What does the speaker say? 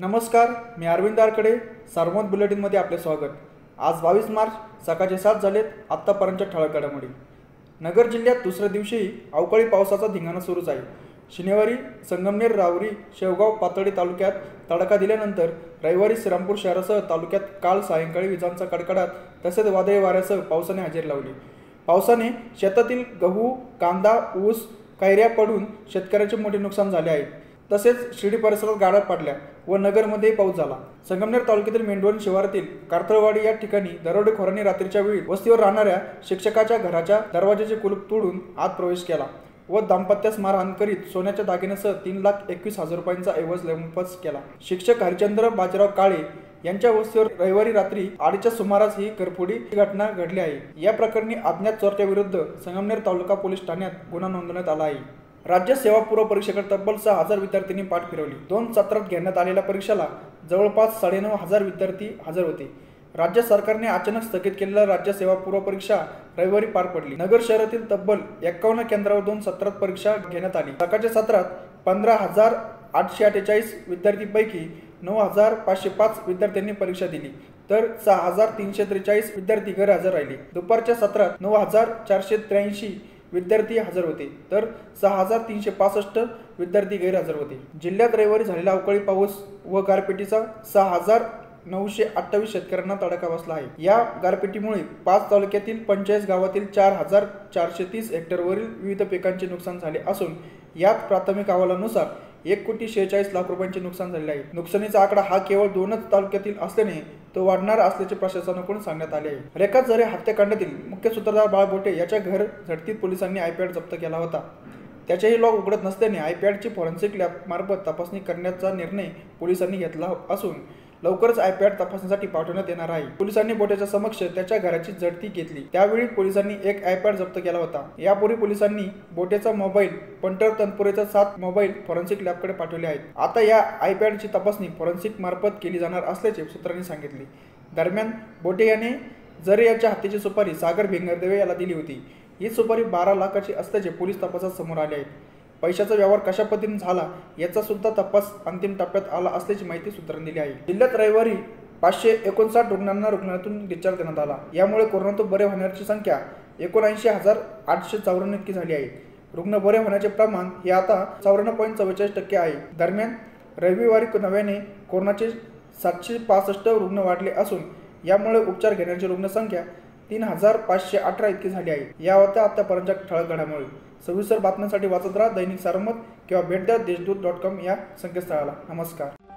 नमस्कार मी अरविंद आरकडे सार्वमत बुलेटिनमध्ये आपले स्वागत. आज बावीस मार्च सकाळचे सात झालेत आत्तापर्यंतच्या ठळक घडामोडी. नगर जिल्ह्यात दुसऱ्या दिवशीही अवकाळी पावसाचा धिंगाणा सुरूच आहे. शनिवारी संगमनेर रावरी शेवगाव पातळी तालुक्यात तडाखा दिल्यानंतर रविवारी श्रीरामपूर शहरासह तालुक्यात काल सायंकाळी विजांचा कडकडाट तसेच वादळी वाऱ्यासह पावसाने हजेरी लावली. पावसाने शेतातील गहू कांदा ऊस कैऱ्या पडून शेतकऱ्याचे मोठे नुकसान झाले आहे. तसेच शिर्डी परिसरात गाड्या पडल्या व नगरमध्येही पाऊस झाला. संगमनेर तालुक्यातील मेंढवण शिवारातील कार्थळवाडी या ठिकाणी दरोडेखोरांनी रात्रीच्या वेळी वस्तीवर राहणाऱ्या शिक्षकाच्या घराच्या दरवाजाचे कुलूप तोडून आत प्रवेश केला व दाम्पत्यास मारहाण करीत सोन्याच्या दागिन्यासह तीन लाख एकवीस हजार रुपयांचा ऐवज लंपस केला. शिक्षक हरिचंद्र बाजीराव काळे यांच्या वस्तीवर रविवारी रात्री आडीच्या सुमारास ही करफोडी घटना घडली आहे. या प्रकरणी अज्ञात चोरट्याविरुद्ध संगमनेर तालुका पोलीस ठाण्यात गुन्हा नोंदवण्यात आला आहे. राज्य सेवा पूर्व परीक्षेकडे तब्बल सहा हजार विद्यार्थ्यांनी पाठ फिरवली. दोन सत्रात घेण्यात आलेल्या परीक्षेला जवळपास साडेनऊ हजार विद्यार्थी हजर होते. राज्य सरकारने अचानक स्थगित केलेल्या राज्य सेवा पूर्व परीक्षा रविवारी पार पडली. नगर शहरातील तब्बल एक्कावन्न केंद्रावर दोन सत्रात परीक्षा घेण्यात आली. सकाळच्या सत्रात पंधरा हजार आठशे अठ्ठेचाळीस विद्यार्थीपैकी नऊ हजार पाचशे पाच विद्यार्थ्यांनी परीक्षा दिली. तर सहा हजार तीनशे त्रेचाळीस विद्यार्थी गैरहजर राहिले. दुपारच्या सत्रात नऊ हजार चारशे त्र्याऐंशी विद्यार्थी हजर होते. तर सहा हजार तीनशे पासष्ट विद्यार्थी गैरहजर होते. जिल्ह्यात रविवारी झालेला अवकाळी पाऊस व गारपेटीचा सहा हजार नऊशे अठ्ठावीस शेतकऱ्यांना तडाखा बसला आहे. या गारपिटीमुळे पाच तालुक्यातील पंचायत गावातील चार हजार चारशे तीस हेक्टरवरील विविध पिकांचे नुकसान झाले असून यात प्राथमिक अहवालानुसार एक कोटी शेहेचाळीस लाख रुपयांचे नुकसान झाले आहे. नुकसानीचा आकडा हा केवळ दोनच तालुक्यातील असल्याने तो वाढणार असल्याचे प्रशासनाकडून सांगण्यात आले आहे. रेखा झरे हत्याकांडातील मुख्य सूत्रधार बाळ बोटे याच्या घर झडतीत पोलिसांनी आयपॅड जप्त केला होता. त्याचेही लॉग उघडत नसल्याने आयपॅडची फॉरेन्सिक लॅब मार्फत तपासणी करण्याचा निर्णय पोलिसांनी घेतला असून लवकरच आयपॅड तपासण्यासाठी पाठवण्यात येणार आहे. पोलिसांनी बोट्याच्या समक्ष त्याच्या घराची झडती घेतली. त्यावेळी पोलिसांनी एक आयपॅड जप्त केला होता. यापूर्वी पोलिसांनी बोटेचा मोबाईल पंटर तनपुरेचा सात मोबाईल फॉरेन्सिक लॅबकडे पाठवले आहेत. आता या आयपॅडची तपासणी फॉरेन्सिक मार्फत केली जाणार असल्याचे सूत्रांनी सांगितले. दरम्यान बोटे याने जरे याच्या हत्येची सुपारी सागर भेंगरदेवे याला दिली होती. ही सुपारी बारा लाखाची असल्याचे पोलीस तपासात समोर आले आहेत. पैशाचा व्यवहार कशा पद्धतीने झाला याचा सुद्धा तपास अंतिम टप्प्यात आला असल्याची माहिती सूत्रांनी दिली आहे. जिल्ह्यात रविवारी पाचशे एकोणसाठ रुग्णांना रुग्णालयातून डिस्चार्ज देण्यात आला. यामुळे कोरोनातून बरे होण्याची संख्या एकोणऐंशी हजार आठशे चौऱ्याण्णव इतकी झाली आहे. रुग्ण बरे होण्याचे प्रमाण हे आता चौऱ्याण्णव पॉईंट चव्वेचाळीस टक्के आहे. दरम्यान रविवारी नव्याने कोरोनाचे सातशे पासष्ट रुग्ण वाढले असून यामुळे उपचार घेण्याची रुग्णसंख्या तीन हजार पाचशे अठरा इतकी झाली आहे. या होत्या आतापर्यंतच्या ठळक घडामोडी. सविस्तर बातम्यांसाठी वाचत राहा दैनिक सारमत किंवा भेट द्या देशदूत डॉट कॉम या संकेतस्थळाला. नमस्कार.